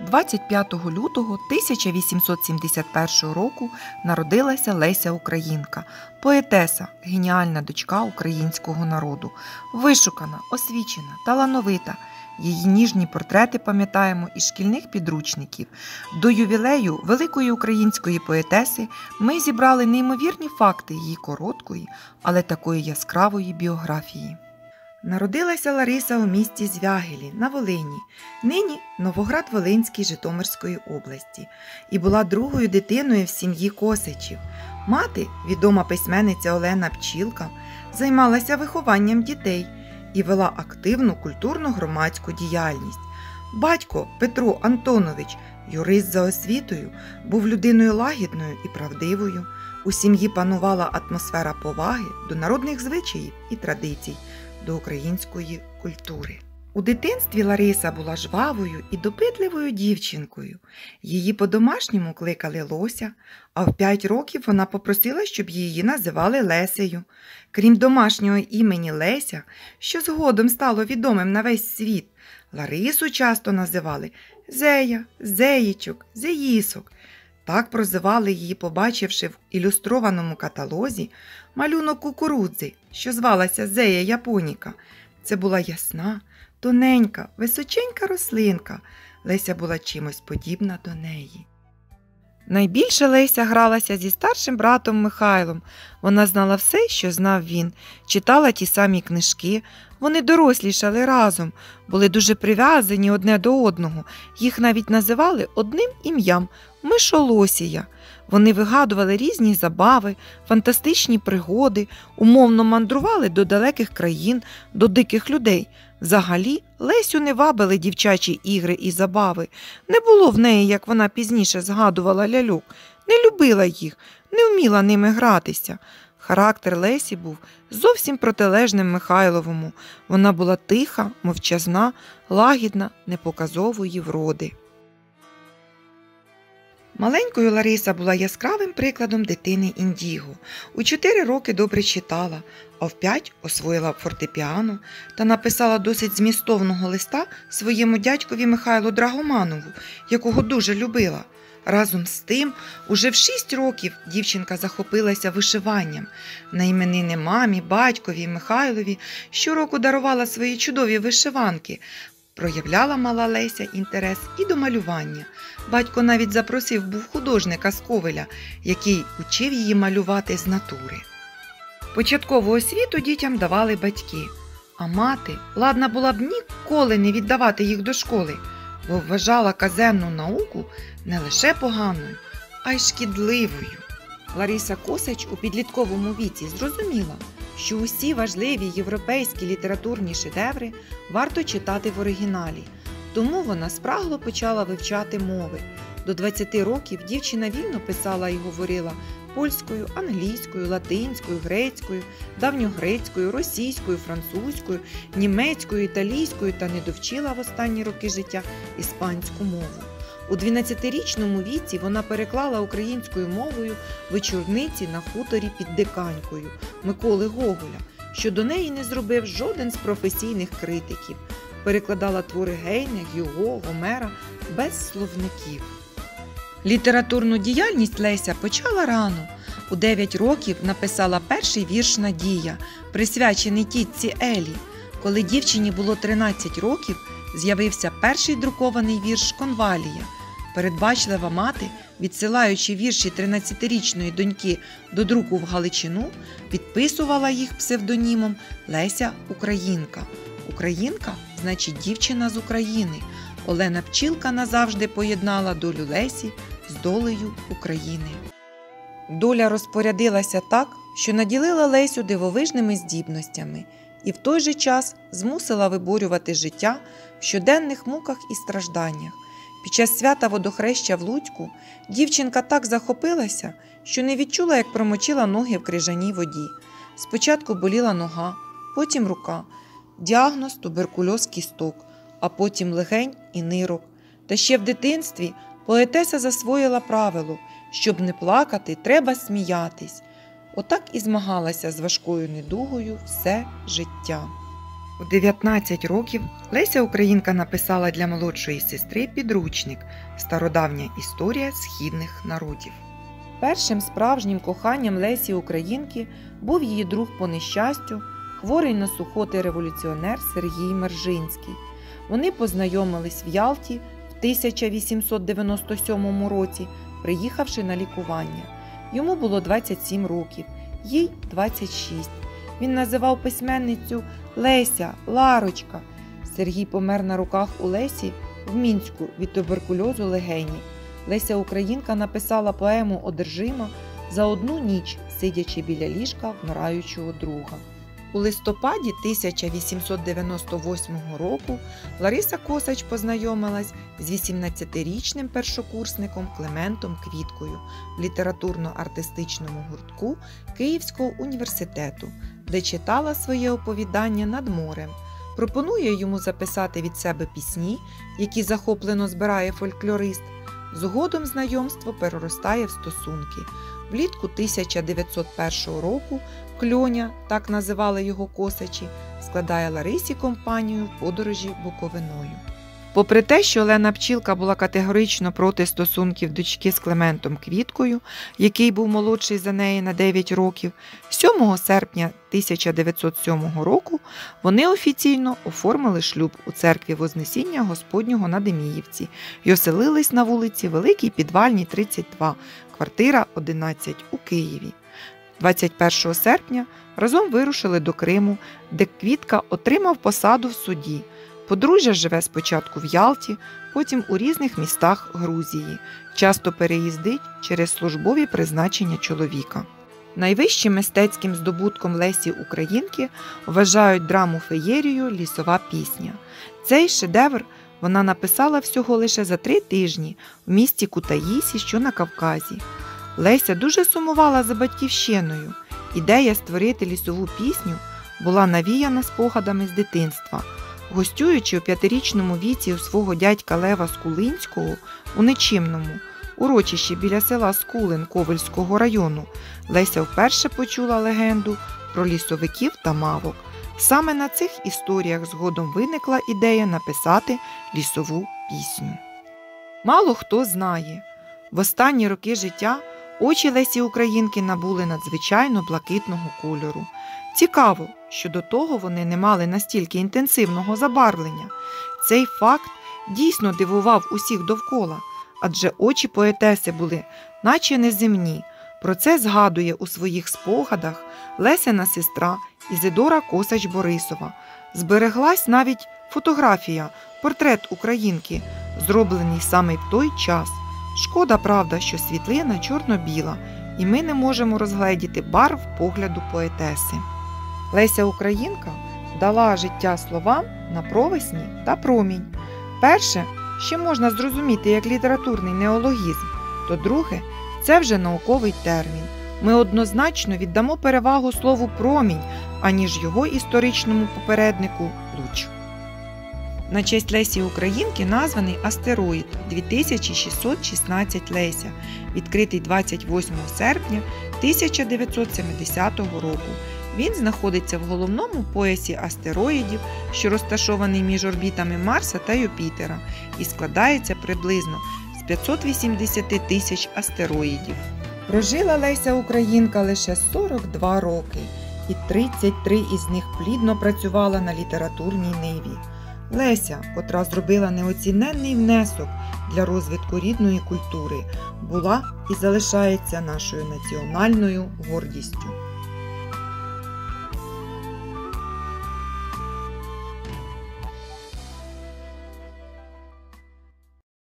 25 лютого 1871 року народилася Леся Українка, поетеса, геніальна дочка українського народу, вишукана, освічена, талановита. Її ніжні портрети пам'ятаємо із шкільних підручників. До ювілею великої української поетеси ми зібрали неймовірні факти її короткої, але такої яскравої біографії. Народилася Лариса у місті Звягелі на Волині, нині Новоград Волинський Житомирської області, і була другою дитиною в сім'ї Косичів. Мати, відома письменниця Олена Пчілка, займалася вихованням дітей і вела активну культурну громадську діяльність. Батько Петро Антонович, юрист за освітою, був людиною лагідною і правдивою. У сім'ї панувала атмосфера поваги до народних звичаїв і традицій до української культури. У дитинстві Лариса була жвавою і допитливою дівчинкою. Її по-домашньому кликали Лося, а в п'ять років вона попросила, щоб її називали Лесею. Крім домашнього імені Леся, що згодом стало відомим на весь світ, Ларису часто називали Зея, Зеїчок, Зеїсок. Так прозивали її, побачивши в ілюстрованому каталозі малюнок кукурудзи, що звалася Зея Японіка. Це була ясна, тоненька, височенька рослинка. Леся була чимось подібна до неї. Найбільше Леся гралася зі старшим братом Михайлом. Вона знала все, що знав він, читала ті самі книжки. Вони дорослішали разом, були дуже прив'язані одне до одного. Їх навіть називали одним ім'ям Мишолосія. Вони вигадували різні забави, фантастичні пригоди, умовно мандрували до далеких країн, до диких людей. Взагалі, Лесю не вабили дівчачі ігри і забави. Не було в неї, як вона пізніше згадувала ляльок, не любила їх, не вміла ними гратися. Характер Лесі був зовсім протилежним Михайловому. Вона була тиха, мовчазна, лагідна, непоказової вроди. Маленькою Лариса була яскравим прикладом дитини Індіго. У чотири роки добре читала, а в п'ять освоїла фортепіано та написала досить змістовного листа своєму дядькові Михайлу Драгоманову, якого дуже любила. Разом з тим, уже в шість років дівчинка захопилася вишиванням. На іменини мамі, батькові Михайлові щороку дарувала свої чудові вишиванки. Проявляла мала Леся інтерес і до малювання. Батько навіть запросив був художника з Ковеля, який учив її малювати з натури. Початкову освіту дітям давали батьки, а мати ладна була б ніколи не віддавати їх до школи, бо вважала казенну науку не лише поганою, а й шкідливою. Лариса Косач у підлітковому віці зрозуміла, що усі важливі європейські літературні шедеври варто читати в оригіналі. Тому вона спрагло почала вивчати мови. До 20 років дівчина вільно писала і говорила польською, англійською, латинською, грецькою, давньогрецькою, російською, французькою, німецькою, італійською та не довчила в останні роки життя іспанську мову. У 12-річному віці вона переклала українською мовою вечорниці на хуторі під Диканькою Миколи Гоголя, що до неї не зробив жоден з професійних критиків. Перекладала твори Гейне, Гюго, Гомера без словників. Літературну діяльність Леся почала рано. У 9 років написала перший вірш Надія, присвячений тітці Елі. Коли дівчині було 13 років, з'явився перший друкований вірш Конвалія. Передбачлива мати, відсилаючи вірші 13-річної доньки до друку в Галичину, підписувала їх псевдонімом Леся Українка. Українка значить дівчина з України. Олена Пчілка назавжди поєднала долю Лесі з долею України. Доля розпорядилася так, що наділила Лесю дивовижними здібностями і в той же час змусила виборювати життя в щоденних муках і стражданнях. Під час свята водохреща в Луцьку дівчинка так захопилася, що не відчула, як промочила ноги в крижаній воді. Спочатку боліла нога, потім рука, діагноз туберкульоз кісток, а потім легень і нирок. Та ще в дитинстві поетеса засвоїла правило щоб не плакати, треба сміятись. Отак і змагалася з важкою недугою все життя. У 19 років Леся Українка написала для молодшої сестри підручник Стародавня історія східних народів. Першим справжнім коханням Лесі Українки був її друг по нещастю, хворий на сухоти революціонер Сергій Мержинський. Вони познайомились в Ялті в 1897 році, приїхавши на лікування. Йому було 27 років, їй 26. Він називав письменницю Леся, Ларочка. Сергій помер на руках у Лесі в Мінську від туберкульозу легені. Леся Українка написала поему Одержима за одну ніч, сидячи біля ліжка вмираючого друга. У листопаді 1898 року Лариса Косач познайомилась з 18-річним першокурсником Клементом Квіткою в літературно-артистичному гуртку Київського університету, де читала своє оповідання над морем. Пропонує йому записати від себе пісні, які захоплено збирає фольклорист. Згодом знайомство переростає в стосунки. Влітку 1901 року Кльоня, так називали його косачі, складає Ларисі компанію в подорожі Буковиною. Попри те, що Олена Пчілка була категорично проти стосунків дочки з Клементом Квіткою, який був молодший за неї на 9 років, 7 серпня 1907 року вони офіційно оформили шлюб у церкві Вознесіння Господнього на Деміївці і оселились на вулиці Великій Підвальній, 32, квартира 11 у Києві. 21 серпня разом вирушили до Криму, де Квітка отримав посаду в суді. Подружжя живе спочатку в Ялті, потім у різних містах Грузії, часто переїздить через службові призначення чоловіка. Найвищим мистецьким здобутком Лесі Українки вважають драму феєрію Лісова пісня. Цей шедевр вона написала всього лише за три тижні в місті Кутаїсі, що на Кавказі. Леся дуже сумувала за батьківщиною. Ідея створити лісову пісню була навіяна спогадами з дитинства. Гостюючи у п'ятирічному віці у свого дядька Лева Скулинського у Нечимному, урочищі біля села Скулин Ковельського району, Леся вперше почула легенду про лісовиків та мавок. Саме на цих історіях згодом виникла ідея написати лісову пісню. Мало хто знає, в останні роки життя очі Лесі Українки набули надзвичайно блакитного кольору. Цікаво, що до того вони не мали настільки інтенсивного забарвлення. Цей факт дійсно дивував усіх довкола, адже очі поетеси були, наче неземні. Про це згадує у своїх спогадах Лесина сестра Ізидора Косач Борисова. Збереглась навіть фотографія, портрет українки, зроблений саме в той час. Шкода, правда, що світлина чорно-біла, і ми не можемо розгледіти барв погляду поетеси. Леся Українка дала життя словам на провесні та промінь. Перше, ще можна зрозуміти як літературний неологізм, то друге це вже науковий термін. Ми однозначно віддамо перевагу слову промінь, аніж його історичному попереднику луч. На честь Лесі Українки названий астероїд 2616 Леся, відкритий 28 серпня 1970 року. Він знаходиться в головному поясі астероїдів, що розташований між орбітами Марса та Юпітера, і складається приблизно з 580 тисяч астероїдів. Прожила Леся Українка лише 42 роки, і 33 із них плідно працювала на літературній ниві. Леся, котра зробила неоціненний внесок для розвитку рідної культури, була і залишається нашою національною гордістю.